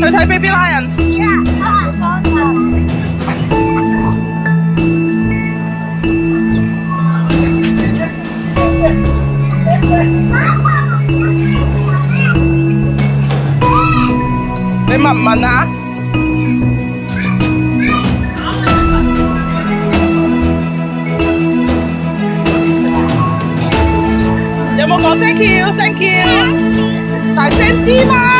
去睇 Baby Lion。你闻唔闻啊？有冇讲 thank you，thank you？大声啲嘛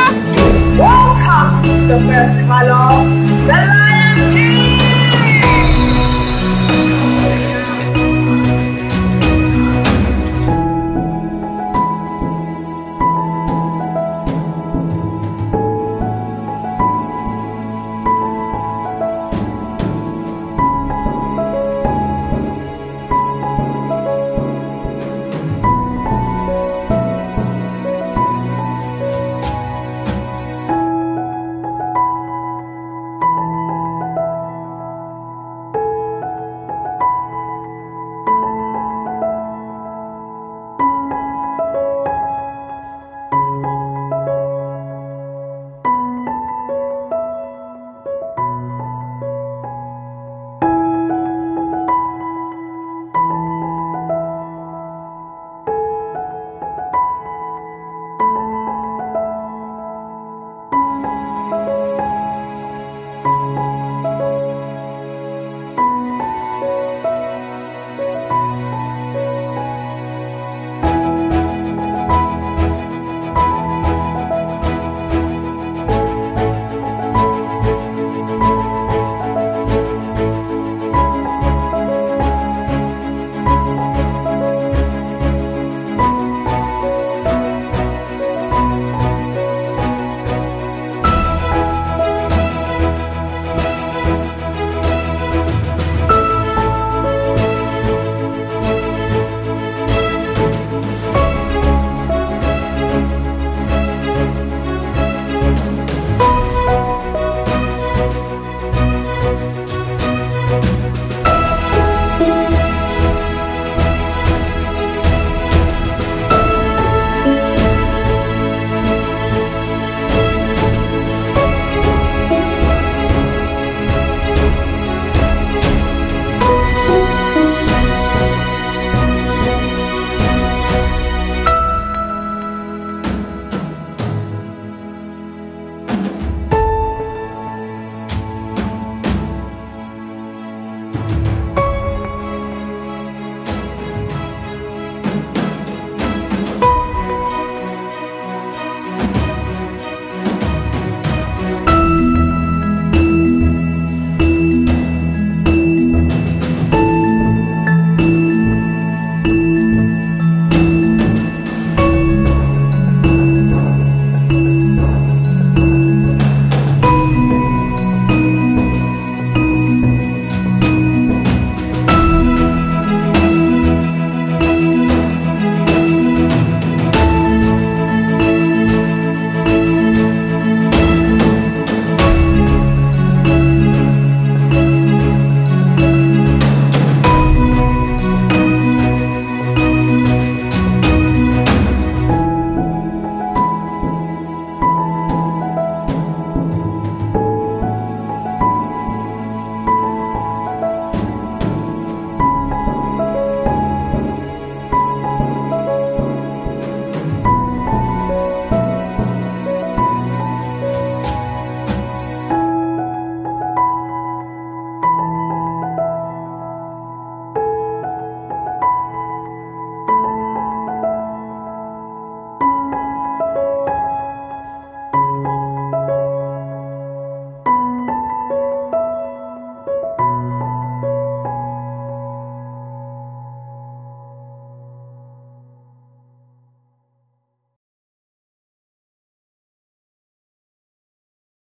！Welcome to the festival of the Lion